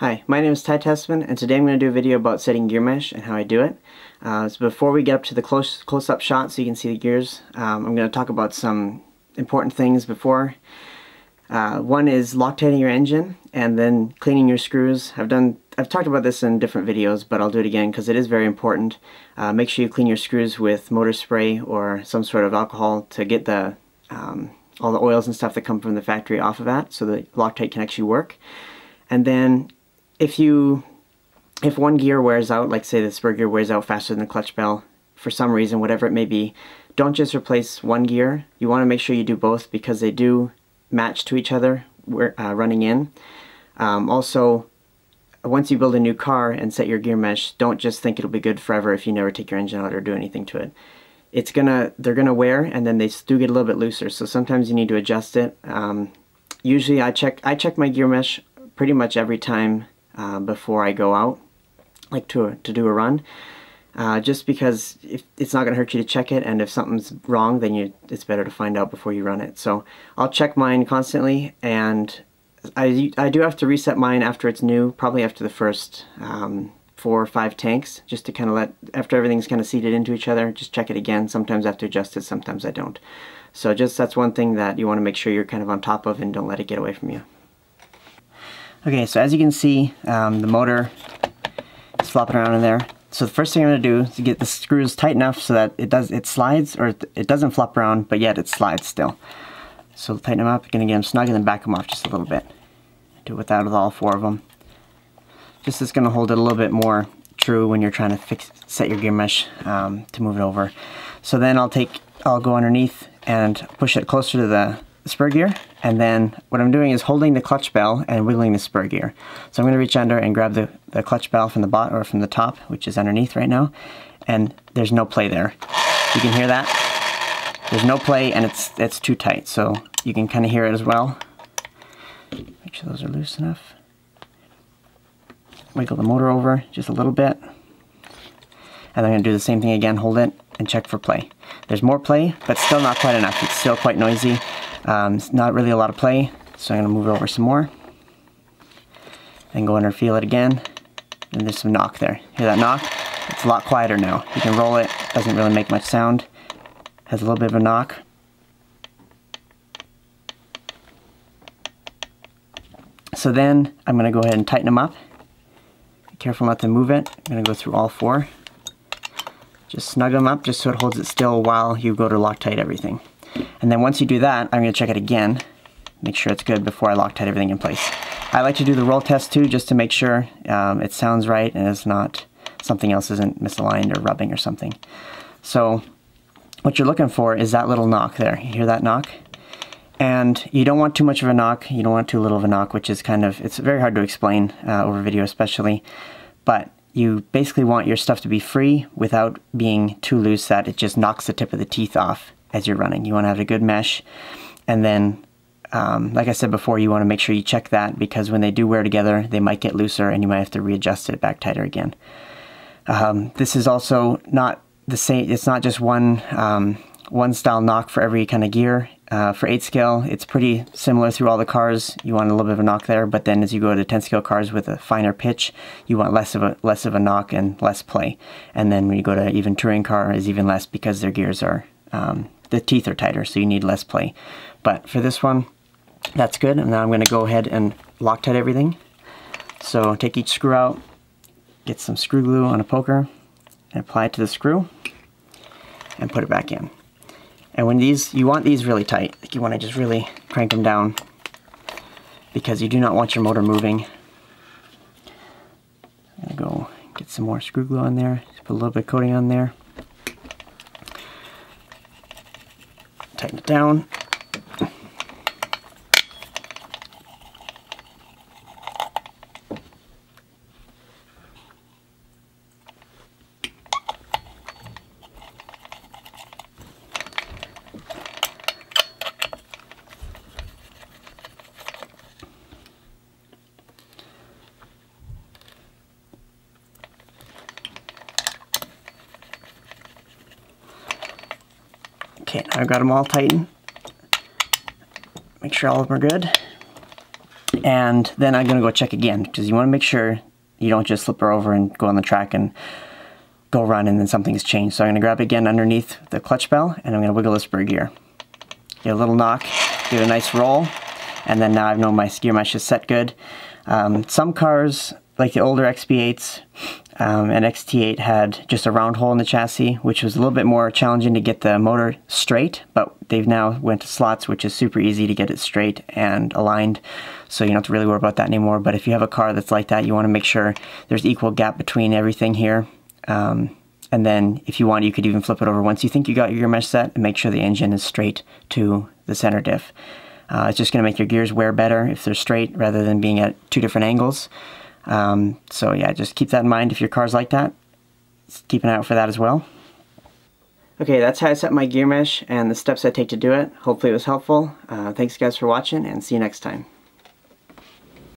Hi, my name is Ty Tessmann, and today I'm going to do a video about setting gear mesh and how I do it. Uh, so before we get up to the close close-up shot so you can see the gears, um, I'm going to talk about some important things before. Uh, one is Loctiting your engine, and then cleaning your screws. I've done I've talked about this in different videos, but I'll do it again because it is very important. Uh, make sure you clean your screws with motor spray or some sort of alcohol to get the um, all the oils and stuff that come from the factory off of that so the Loctite can actually work. And then if you if one gear wears out, like say the spur gear wears out faster than the clutch bell, for some reason, whatever it may be, don't just replace one gear. You want to make sure you do both because they do match to each other uh, running in. Um, also, once you build a new car and set your gear mesh, don't just think it'll be good forever if you never take your engine out or do anything to it. It's gonna, they're gonna wear and then they do get a little bit looser. So sometimes you need to adjust it. Um, usually I check, I check my gear mesh pretty much every time uh, before I go out, like to, to do a run. Uh, just because if, it's not going to hurt you to check it, and if something's wrong, then you, it's better to find out before you run it. So I'll check mine constantly, and I, I do have to reset mine after it's new, probably after the first um, four or five tanks, just to kind of let, after everything's kind of seated into each other, just check it again. Sometimes I have to adjust it, sometimes I don't. So just that's one thing that you want to make sure you're kind of on top of and don't let it get away from you. Okay, so as you can see, um, the motor is flopping around in there. So the first thing I'm going to do is get the screws tight enough so that it does it slides, or it doesn't flop around, but yet it slides still. So tighten them up, going to get them snug and then back them off just a little bit. Do it with that with all four of them. Just is going to hold it a little bit more true when you're trying to fix set your gear mesh um, to move it over. So then I'll take, I'll go underneath and push it closer to the spur gear and then what I'm doing is holding the clutch bell and wiggling the spur gear. So I'm going to reach under and grab the, the clutch bell from the bottom or from the top, which is underneath right now, and there's no play there. You can hear that? There's no play and it's it's too tight, so you can kind of hear it as well. Make sure those are loose enough. Wiggle the motor over just a little bit. And I'm going to do the same thing again, hold it, and check for play. There's more play, but still not quite enough. It's still quite noisy. Um, it's not really a lot of play, so I'm to move it over some more. And go under feel it again. And there's some knock there. Hear that knock? It's a lot quieter now. You can roll it, doesn't really make much sound. Has a little bit of a knock. So then I'm going to go ahead and tighten them up. Be careful not to move it. I'm to go through all four. Just snug them up just so it holds it still while you go to Loctite everything. And then once you do that, I'm going to check it again, make sure it's good before I Loctite everything in place. I like to do the roll test too, just to make sure um, it sounds right and it's not, something else isn't misaligned or rubbing or something. So what you're looking for is that little knock there. You hear that knock? And you don't want too much of a knock, you don't want too little of a knock, which is kind of, it's very hard to explain uh, over video especially, but you basically want your stuff to be free without being too loose that it just knocks the tip of the teeth off as you're running. You want to have a good mesh. And then, um, like I said before, you want to make sure you check that because when they do wear together, they might get looser and you might have to readjust it back tighter again. Um, this is also not the same, it's not just one, um, one style knock for every kind of gear. Uh, for 8 scale, it's pretty similar through all the cars. You want a little bit of a knock there, but then as you go to 10 scale cars with a finer pitch, you want less of a less of a knock and less play. And then when you go to even touring car, is even less because their gears are um, the teeth are tighter, so you need less play. But for this one, that's good. And now I'm going to go ahead and Loctite everything. So take each screw out, get some screw glue on a poker, and apply it to the screw, and put it back in. And when these, you want these really tight. Like you want to just really crank them down because you do not want your motor moving. I'm to go get some more screw glue on there, just put a little bit of coating on there. Down. Okay, I've got them all tightened. Make sure all of them are good. And then I'm going to go check again because you want to make sure you don't just slip her over and go on the track and go run and then something's changed. So I'm to grab again underneath the clutch bell and I'm going to wiggle this spur gear. Get a little knock, get a nice roll, and then now I know my gear mesh is set good. Um, some cars, like the older XB8s um, and XT8 had just a round hole in the chassis, which was a little bit more challenging to get the motor straight, but they've now went to slots, which is super easy to get it straight and aligned, so you don't have to really worry about that anymore. But if you have a car that's like that, you want to make sure there's equal gap between everything here. Um, and then if you want, you could even flip it over once you think you got your mesh set and make sure the engine is straight to the center diff. Uh, it's just going to make your gears wear better if they're straight rather than being at two different angles. Um, so yeah, just keep that in mind if your car's like that. Keep an eye out for that as well. Okay, that's how I set my gear mesh and the steps I take to do it. Hopefully it was helpful. Uh, thanks guys for watching and see you next time.